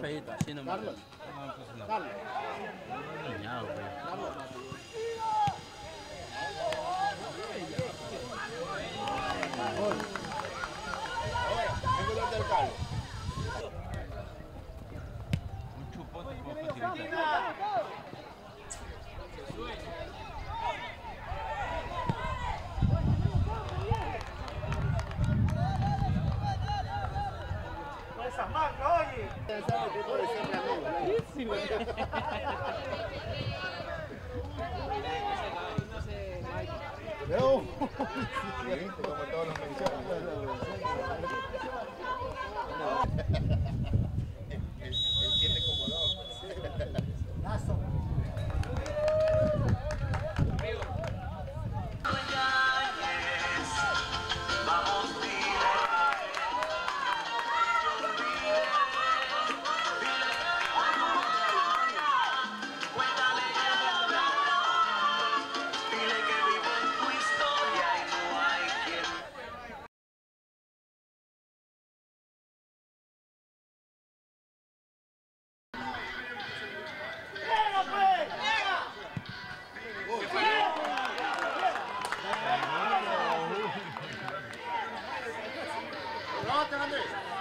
Carlos. feito, así Ya que 何で?